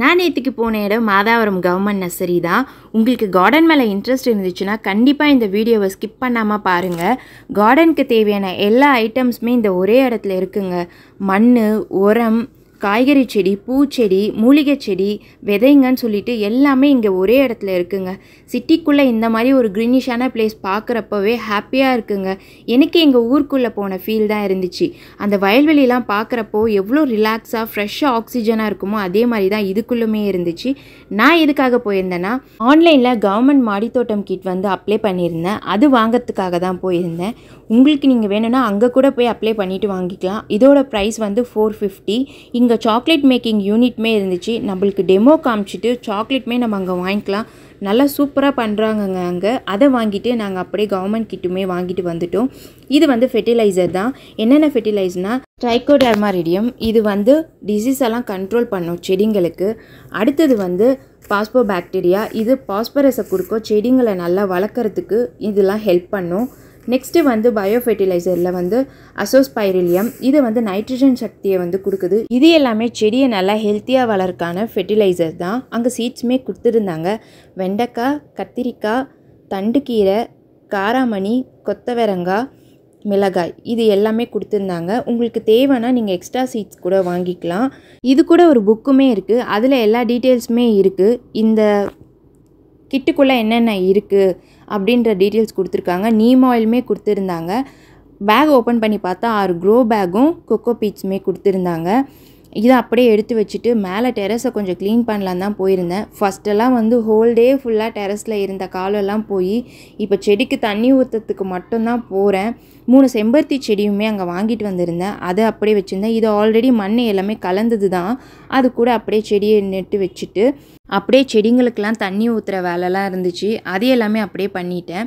நான் நேற்றுக்கு போன இடம் மாதாவரம் கவர்மெண்ட் நர்சரி தான். உங்களுக்கு கார்டன் மேலே இன்ட்ரெஸ்ட் இருந்துச்சுன்னா கண்டிப்பாக இந்த வீடியோவை ஸ்கிப் பண்ணாமல் பாருங்கள் கார்டனுக்கு தேவையான எல்லா ஐட்டம்ஸுமே இந்த ஒரே இடத்துல இருக்குங்க. மண் உரம் காய்கறி செடி பூச்செடி மூலிகை செடி விதைங்கன்னு சொல்லிட்டு எல்லாமே இங்கே ஒரே இடத்துல இருக்குங்க. சிட்டிக்குள்ளே இந்த மாதிரி ஒரு க்ரீனிஷான பிளேஸ் பார்க்குறப்பவே ஹாப்பியாக இருக்குங்க. எனக்கு எங்கள் ஊருக்குள்ளே போன ஃபீல் தான் இருந்துச்சு. அந்த வயல்வெளிலாம் பார்க்குறப்போ எவ்வளோ ரிலாக்ஸாக ஃப்ரெஷ்ஷாக ஆக்சிஜனாக இருக்குமோ அதே மாதிரி தான் இதுக்குள்ளுமே இருந்துச்சு. நான் எதுக்காக போயிருந்தேன்னா ஆன்லைனில் கவர்மெண்ட் மாடித்தோட்டம் கிட் வந்து அப்ளை பண்ணியிருந்தேன். அது வாங்கிறதுக்காக தான் போயிருந்தேன். உங்களுக்கு நீங்கள் வேணும்னா அங்கே கூட போய் அப்ளை பண்ணிவிட்டு வாங்கிக்கலாம். இதோட ப்ரைஸ் வந்து ஃபோர் ஃபிஃப்டி இங்கே சாக்லேட் மேக்கிங் யூனிட்மே இருந்துச்சு. நம்மளுக்கு டெமோ காமிச்சிட்டு சாக்லேட்மே நம்ம அங்கே வாங்கிக்கலாம். நல்லா சூப்பராக பண்ணுறாங்கங்க அங்கே. அதை வாங்கிட்டு நாங்கள் அப்படியே கவர்மெண்ட் கிட்டுமே வாங்கிட்டு வந்துட்டோம். இது வந்து ஃபெர்டிலைசர் தான். என்னென்ன ஃபெர்டிலைசர்னால் ட்ரைகோடர்மாரிடியம் இது வந்து டிசீஸ் எல்லாம் கண்ட்ரோல் பண்ணும் செடிங்களுக்கு. அடுத்தது வந்து பாஸ்போ பாக்டீரியா இது பாஸ்பரஸை கொடுக்கும் செடிங்களை நல்லா வளர்க்குறதுக்கு இதெல்லாம் ஹெல்ப் பண்ணும். நெக்ஸ்ட்டு வந்து பயோ ஃபெர்டிலைசரில் வந்து அசோஸ்பைரிலியம் இது வந்து நைட்ரஜன் சக்தியை வந்து கொடுக்குது. இது எல்லாமே செடியை நல்லா ஹெல்த்தியாக வளர்க்கான ஃபெர்டிலைசர் தான். அங்கே சீட்ஸுமே கொடுத்துருந்தாங்க. வெண்டைக்காய் கத்திரிக்காய் தண்டுக்கீரை காராமணி கொத்தவரங்காய் மிளகாய் இது எல்லாமே கொடுத்துருந்தாங்க. உங்களுக்கு தேவைன்னா நீங்கள் எக்ஸ்ட்ரா சீட்ஸ் கூட வாங்கிக்கலாம். இது கூட ஒரு புக்குமே இருக்குது அதில் எல்லா டீட்டெயில்ஸுமே இருக்குது இந்த கிட்டுக்குள்ளே என்னென்ன இருக்குது அப்படின்ற டீட்டெயில்ஸ் கொடுத்துருக்காங்க. நீம் ஆயிலுமே கொடுத்துருந்தாங்க. பேக் ஓப்பன் பண்ணி பார்த்தா ஆறு க்ரோ பேக்கும் கொக்கோ பீட்ஸுமே கொடுத்துருந்தாங்க. இதை அப்படியே எடுத்து வச்சுட்டு மேலே டெரஸை கொஞ்சம் க்ளீன் பண்ணலான் தான் போயிருந்தேன். ஃபஸ்ட்டெல்லாம் வந்து ஹோல் டே ஃபுல்லாக டெரஸில் இருந்த காலெல்லாம் போய் இப்போ செடிக்கு தண்ணி ஊற்றுறதுக்கு மட்டும்தான் போகிறேன் மூணு செம்பருத்தி செடியுமே அங்கே வாங்கிட்டு வந்திருந்தேன். அதை அப்படியே வச்சுருந்தேன். இது ஆல்ரெடி மண் எல்லாமே கலந்தது தான் அது கூட அப்படியே செடியை நெட்டு வச்சுட்டு அப்படியே செடிங்களுக்கெல்லாம் தண்ணி ஊற்றுற வேலைலாம் இருந்துச்சு. அது எல்லாமே அப்படியே பண்ணிட்டேன்.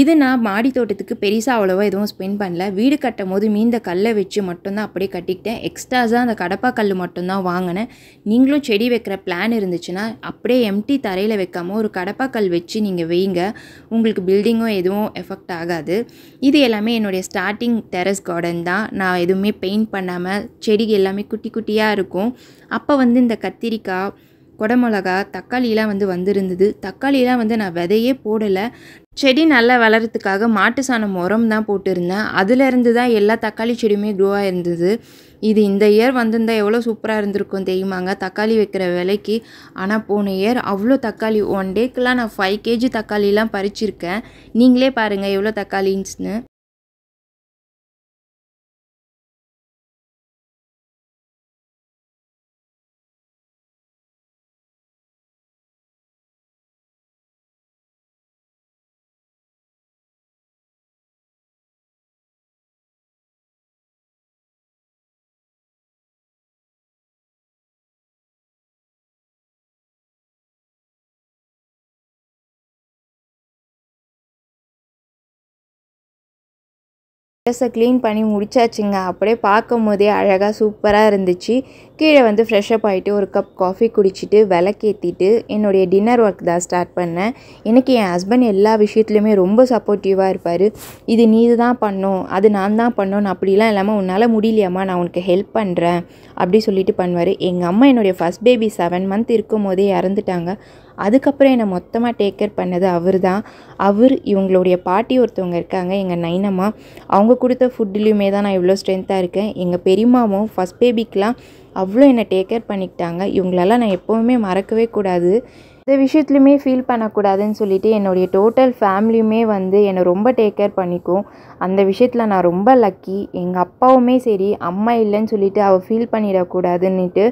இது நான் மாடி தோட்டத்துக்கு பெருசாக அவ்வளோவா எதுவும் ஸ்பெண்ட் பண்ணல. வீடு கட்டும் போது மீந்த கல்லை வச்சு மட்டும்தான் அப்படியே கட்டிக்கிட்டேன். எக்ஸ்ட்ராஸாக அந்த கடப்பா கல் மட்டும்தான் வாங்கினேன். நீங்களும் செடி வைக்கிற பிளான் இருந்துச்சுன்னா அப்படியே எம்டி தரையில் வைக்காமல் ஒரு கடப்பா கல் வச்சு நீங்கள் வைங்க. உங்களுக்கு பில்டிங்கும் எதுவும் எஃபெக்ட் ஆகாது. இது எல்லாமே என்னுடைய ஸ்டார்டிங் டெரஸ் கார்டன் தான். நான் எதுவுமே பெயிண்ட் பண்ணாமல் செடி எல்லாமே குட்டி குட்டியாக இருக்கும். அப்போ வந்து இந்த கத்திரிக்காய் குடமிளகா தக்காளியெலாம் வந்து வந்திருந்தது. தக்காளிலாம் வந்து நான் விதையே போடலை. செடி நல்லா வளர்கிறதுக்காக மாட்டு சாணம் உரம் தான் போட்டிருந்தேன். அதுலேருந்து தான் எல்லா தக்காளி செடியுமே க்ரோ ஆயிருந்தது. இது இந்த இயர் வந்திருந்தால் எவ்வளோ சூப்பராக இருந்திருக்கும் தெரியுமாங்க? தக்காளி வைக்கிற விலைக்கு. ஆனால் போன இயர் அவ்வளோ தக்காளி ஒன் டேக்கெலாம் நான் ஃபைவ் கேஜி தக்காளிலாம் பறிச்சிருக்கேன். நீங்களே பாருங்கள் எவ்வளோ தக்காளின்ஸ்னு ட்ரெஸ்ஸை க்ளீன் பண்ணி முடிச்சாச்சுங்க. அப்படியே பார்க்கும் போதே அழகாக சூப்பராக இருந்துச்சு. கீழே வந்து ஃப்ரெஷ்அப் ஆகிட்டு ஒரு கப் காஃபி குடிச்சிட்டு விளக்கேற்றிட்டு என்னுடைய டின்னர் ஒர்க் தான் ஸ்டார்ட் பண்ணேன். எனக்கு என் ஹஸ்பண்ட் எல்லா விஷயத்துலையுமே ரொம்ப சப்போர்ட்டிவாக இருப்பார். இது நீ தான் பண்ணும் அது நான் தான் பண்ணணும் அப்படிலாம் இல்லாமல் உன்னால் முடியலையாம்மா நான் உனக்கு ஹெல்ப் பண்ணுறேன் அப்படி சொல்லிட்டு பண்ணுவார். எங்கள் அம்மா என்னுடைய ஃபஸ்ட் பேபி செவன் மந்த் இருக்கும் போதே இறந்துட்டாங்க. அதுக்கப்புறம் என்னை மொத்தமாக டேக் கேர் பண்ணது அவர் தான் அவர் இவங்களுடைய பாட்டி ஒருத்தவங்க இருக்காங்க எங்கள் நைனம்மா. அவங்க கொடுத்த ஃபுட்லேயுமே தான் நான் இவ்வளோ ஸ்ட்ரென்த்தாக இருக்கேன். எங்கள் பெரியம்மாவும் ஃபஸ்ட் பேபிக்கெலாம் அவ்வளோ என்னை டேக் கேர் பண்ணிக்கிட்டாங்க. இவங்களெல்லாம் நான் எப்போவுமே மறக்கவே கூடாது. இந்த விஷயத்துலையுமே ஃபீல் பண்ணக்கூடாதுன்னு சொல்லிட்டு என்னுடைய டோட்டல் ஃபேமிலியுமே வந்து என்னை ரொம்ப டேக் கேர் பண்ணிக்கும். அந்த விஷயத்தில் நான் ரொம்ப லக்கி எங்கள் அப்பாவுமே சரி அம்மா இல்லைன்னு சொல்லிட்டு அவள் ஃபீல் பண்ணிடக்கூடாதுன்னுட்டு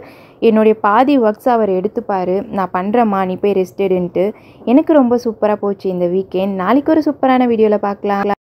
என்னுடைய பாதி ஒர்க்ஸ் அவர் எடுத்துப்பார். நான் பண்ணுறேம்மா நீ போய் ரெஸ்டடுன்ட்டு எனக்கு ரொம்ப சூப்பராக போச்சு இந்த வீக்கெண்ட் நாளைக்கு ஒரு சூப்பரான வீடியோவில் பார்க்கலாம்.